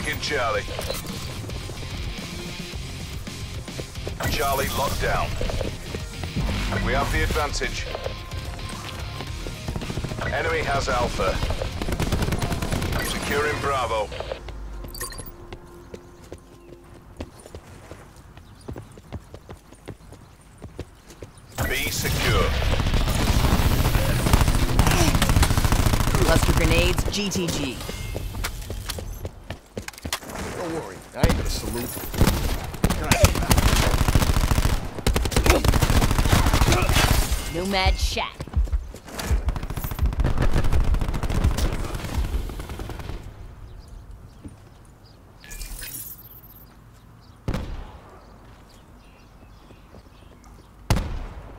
Taking Charlie. Charlie locked down. We have the advantage. Enemy has Alpha. Securing Bravo. Be secure. Cluster grenades, GTG. Don't worry, I ain't gonna salute. Nomad Shack.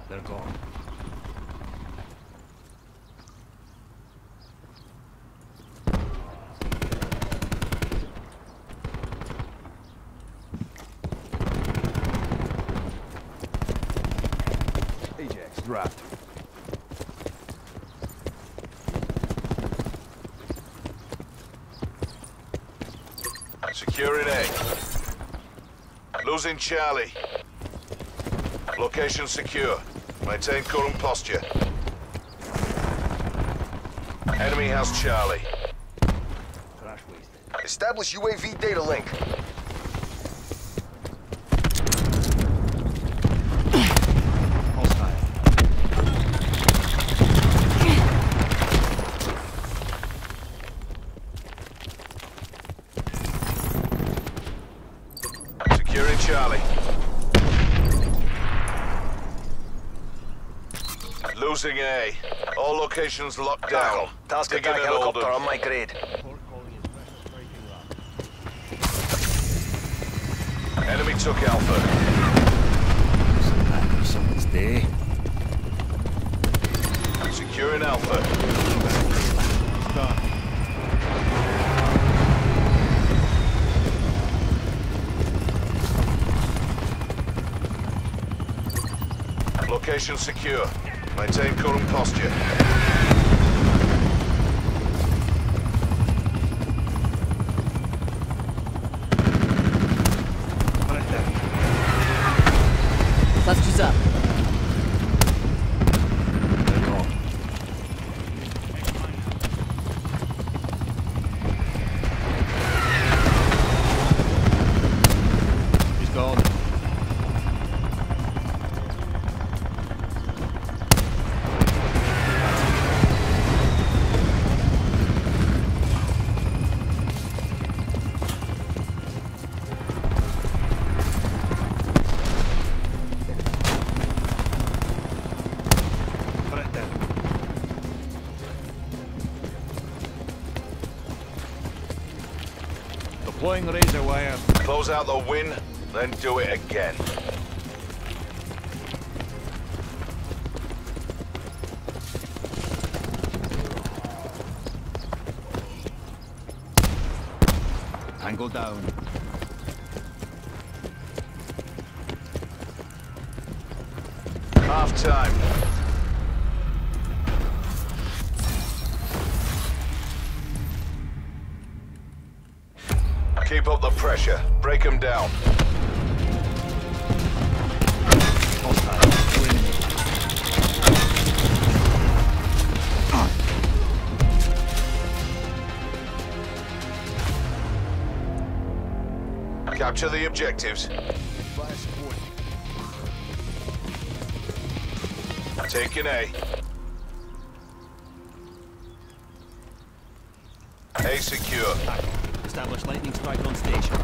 They're gone. Securing A. Losing Charlie. Location secure. Maintain current posture. Enemy has Charlie. Establish UAV data link. Hostile. Securing Charlie. Losing A. All locations locked down. Task attack helicopter on my grade. Port calling in pressure striking run. Enemy took Alpha. Someone's day. Securing Alpha. Location secure. Maintain current posture. Deploying razor wire. Close out the win, then do it again. Tango down. Half time. Pressure. Break them down. Capture the objectives. Taking A. A secure. Establish lightning strike on station.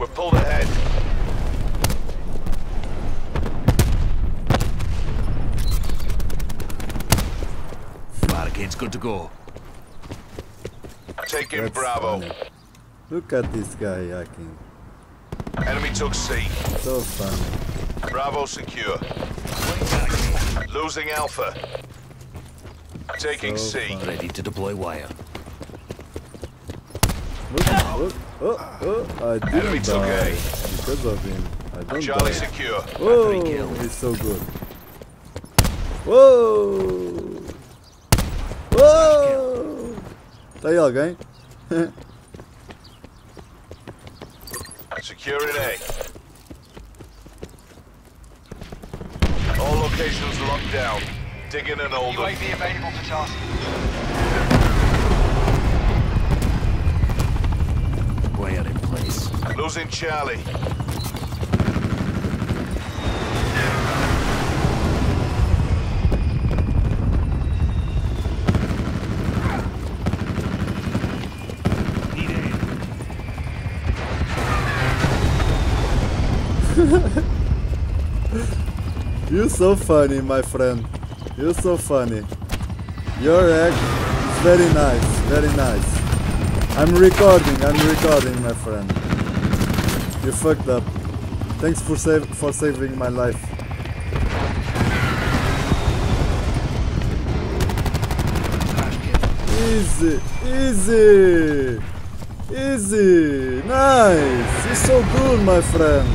We're pulled ahead. Barricade's good to go. Taking That's Bravo. funny. Look at this guy hacking. Enemy took C. So funny. Bravo secure. Losing Alpha. Taking So C. funny. Ready to deploy wire. Look, look, oh, oh, I didn't took die A. because of him. I don't Charlie die. secure. Whoa, kill. he's so good. Whoa! Whoa! Tá aí alguém? Securing A. All locations locked down. Digging and holding. UAV available for task. Losing Charlie. You're so funny, my friend. You're so funny. Your act is very nice, very nice. I'm recording, I'm recording, my friend. You fucked up. Thanks for save for saving my life. Easy, easy, easy. Nice. You're so good, my friend.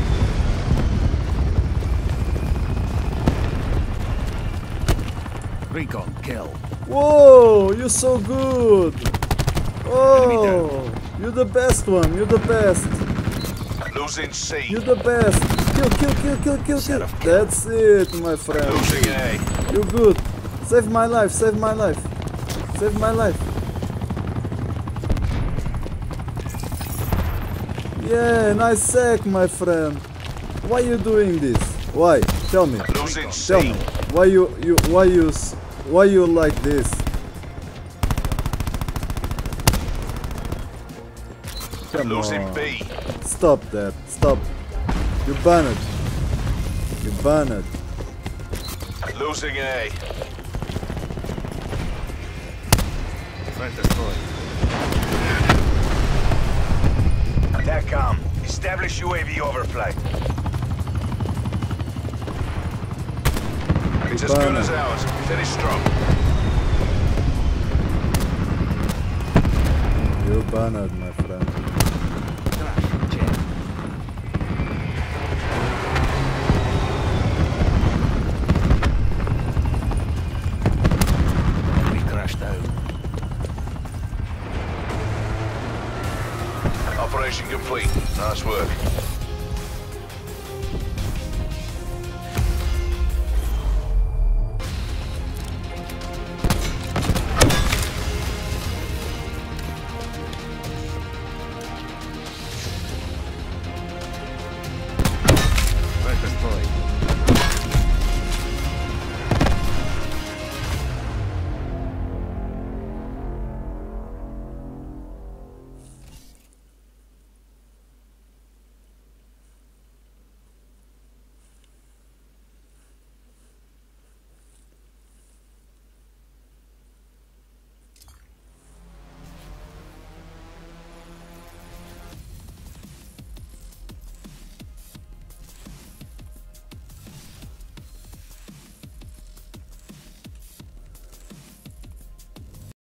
Recon kill. Whoa, you're so good. Oh, you're the best one. You're the best. Losing C. You're the best. Kill, kill, kill, kill, kill, kill. That's it, my friend. Losing A. You're good. Save my life. Save my life. Save my life. Yeah, nice sack, my friend. Why you doing this? Why? Tell me. Losing Tell C. me. Why you you why you why you like this? Come Losing on. B. Stop that. Stop. You banned. You banned. Losing A. Threat destroyed. TACCOM. Establish UAV overflight. It's as good as ours. Finish strong. You banned, my friend. Work.